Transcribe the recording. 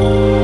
Oh.